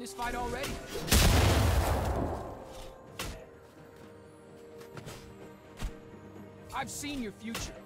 this fight already? I've seen your future.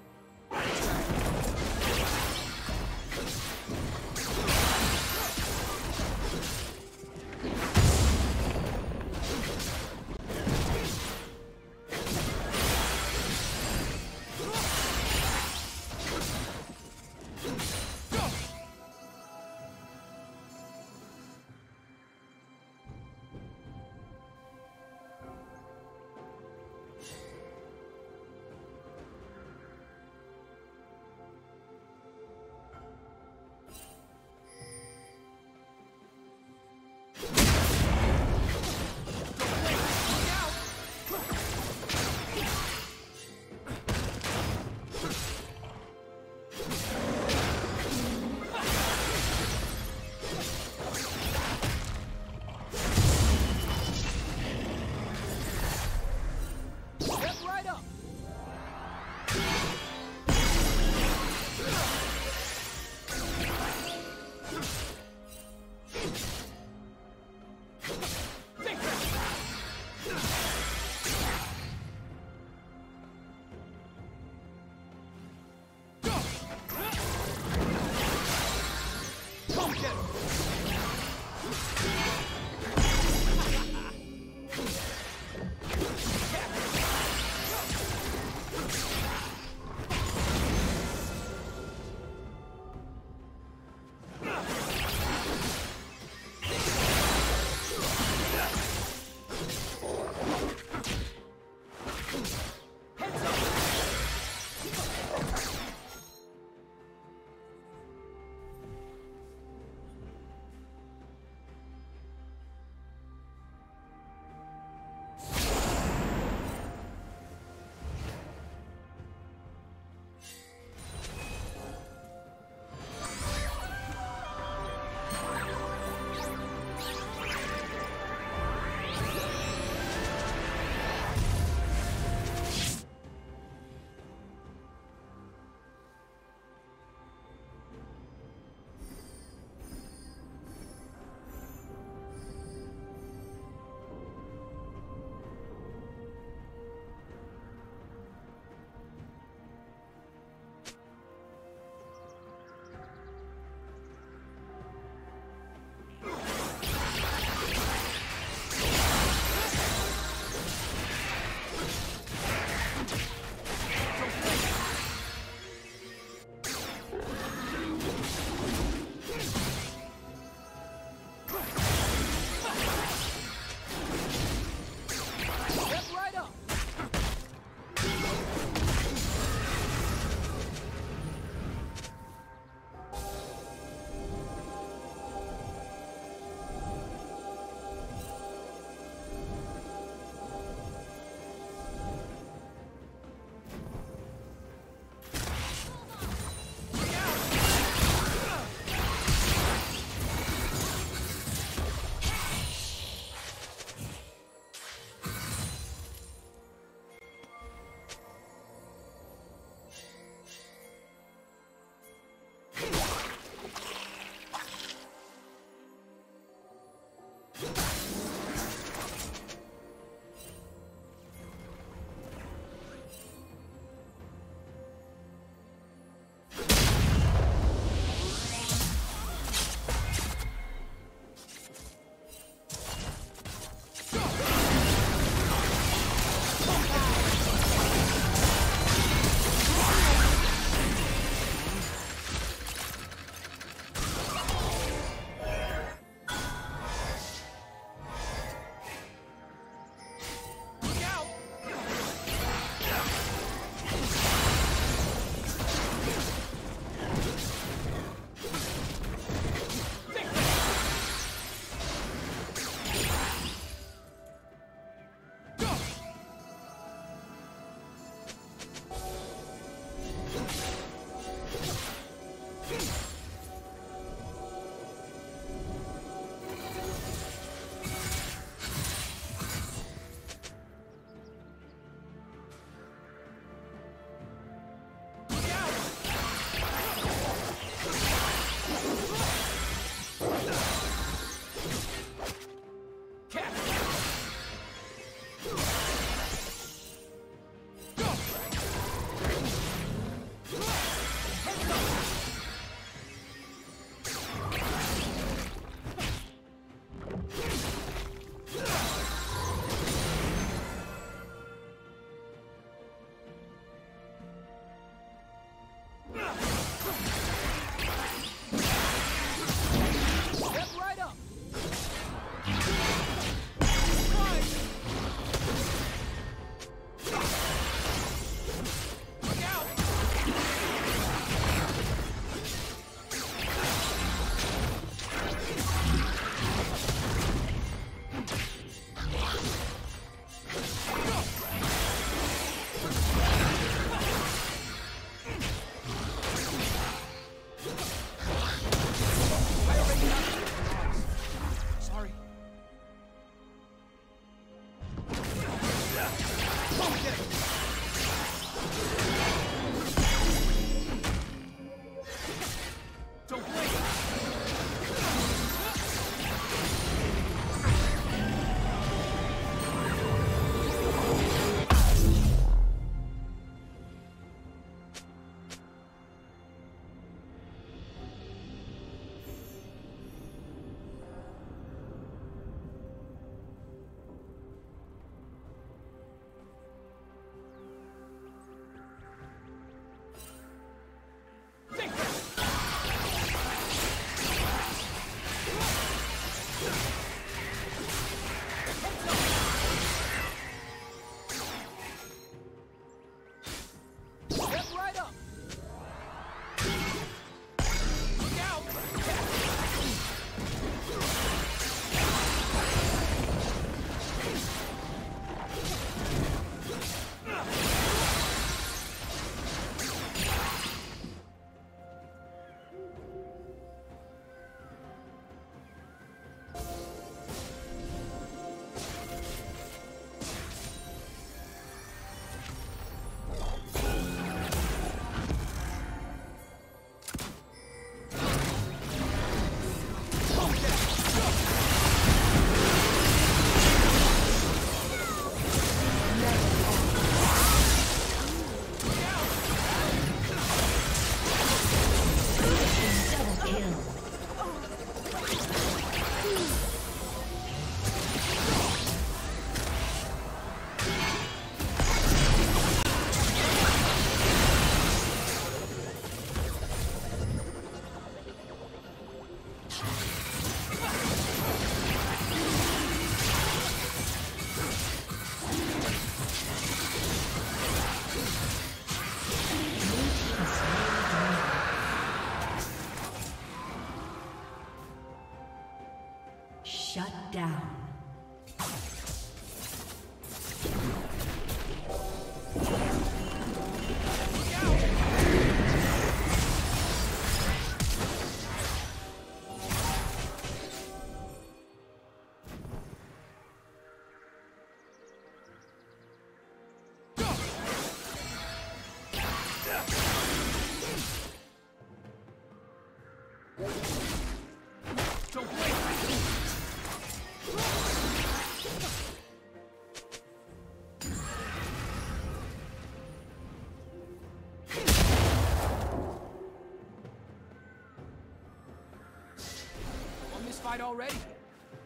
Already.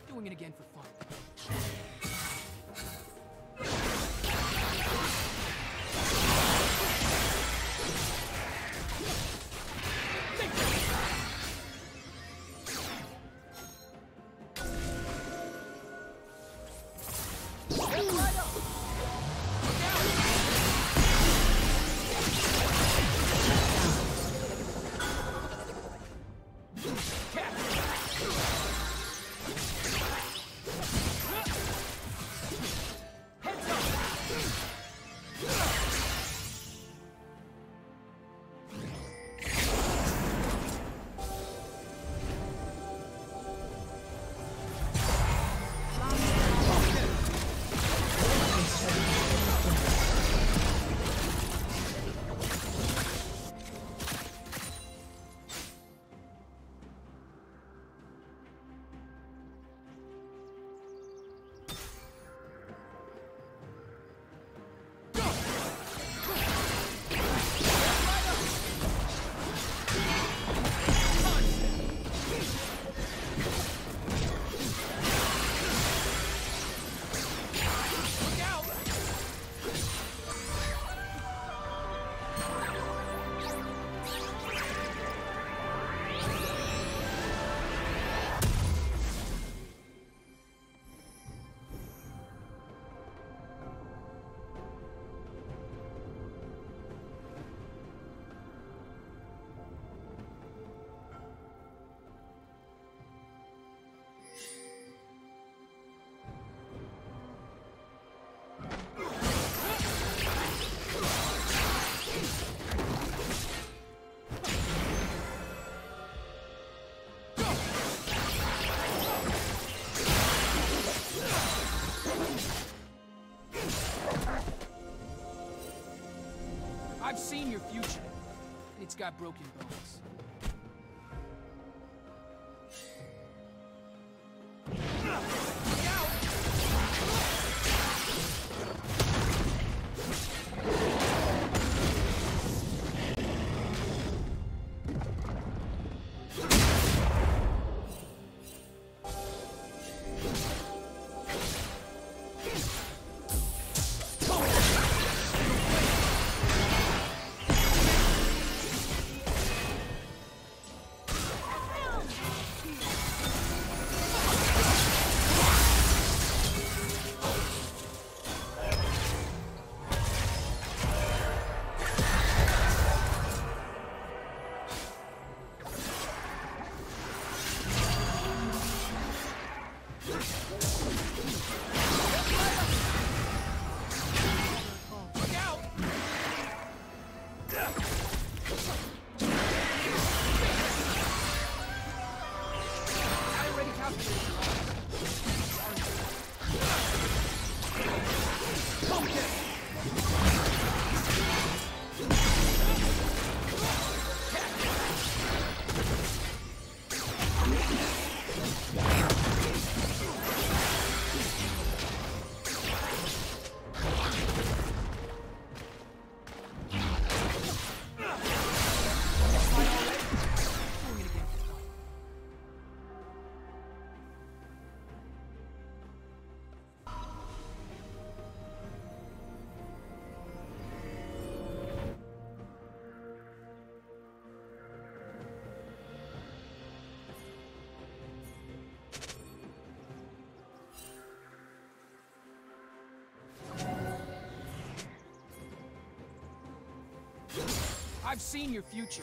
Doing it again for fun. I've seen your future. It's got broken bones. I've seen your future.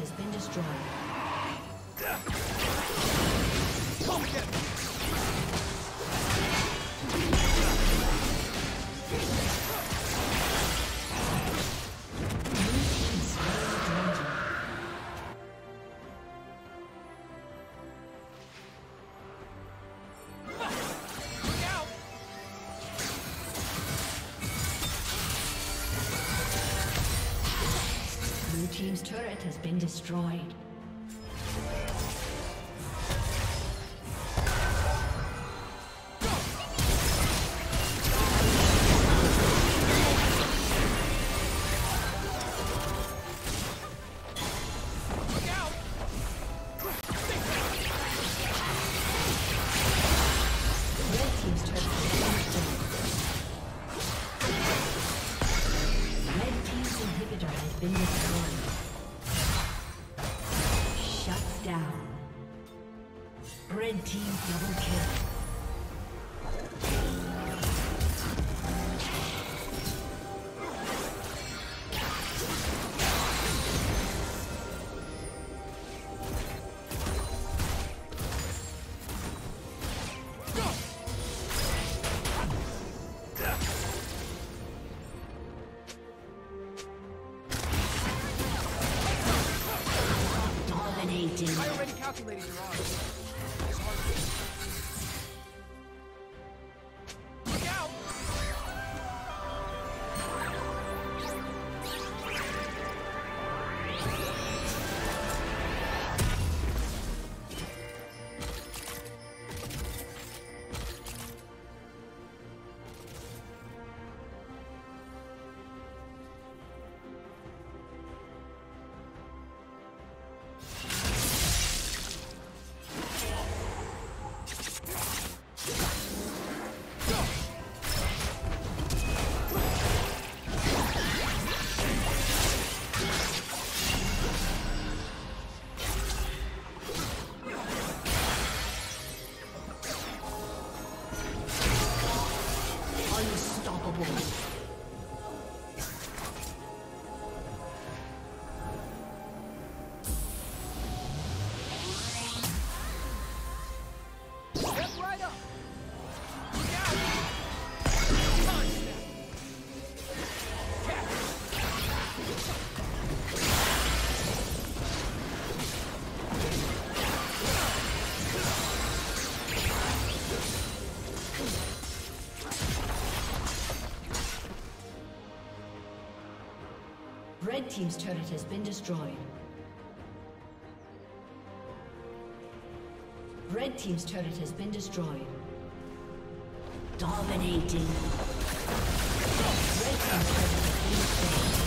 Has been destroyed. Has been destroyed. Team's turret has been destroyed. Red Team's turret has been destroyed. Dominating. Red Team's turret has been destroyed.